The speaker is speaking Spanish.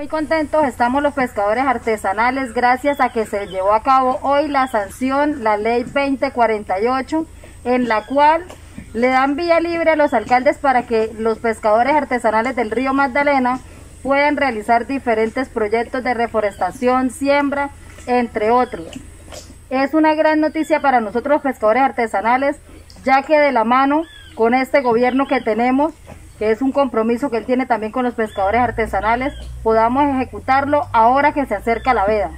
Muy contentos estamos los pescadores artesanales gracias a que se llevó a cabo hoy la sanción, la ley 2048, en la cual le dan vía libre a los alcaldes para que los pescadores artesanales del río Magdalena puedan realizar diferentes proyectos de reforestación, siembra, entre otros. Es una gran noticia para nosotros los pescadores artesanales, ya que de la mano con este gobierno que tenemos, que es un compromiso que él tiene también con los pescadores artesanales, podamos ejecutarlo ahora que se acerca la veda.